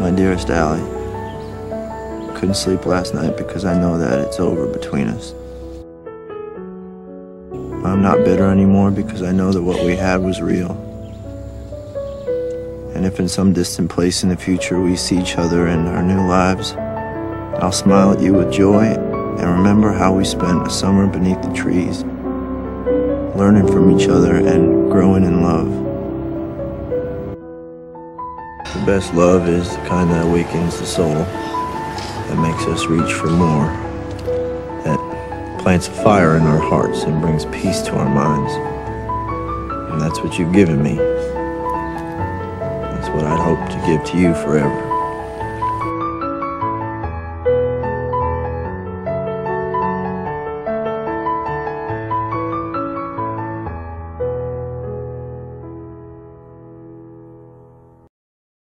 My dearest Allie, couldn't sleep last night because I know that it's over between us. I'm not bitter anymore because I know that what we had was real. And if in some distant place in the future we see each other in our new lives, I'll smile at you with joy and remember how we spent a summer beneath the trees, learning from each other and growing in love. The best love is the kind that awakens the soul, that makes us reach for more, that plants a fire in our hearts and brings peace to our minds. And that's what you've given me. That's what I'd hope to give to you forever.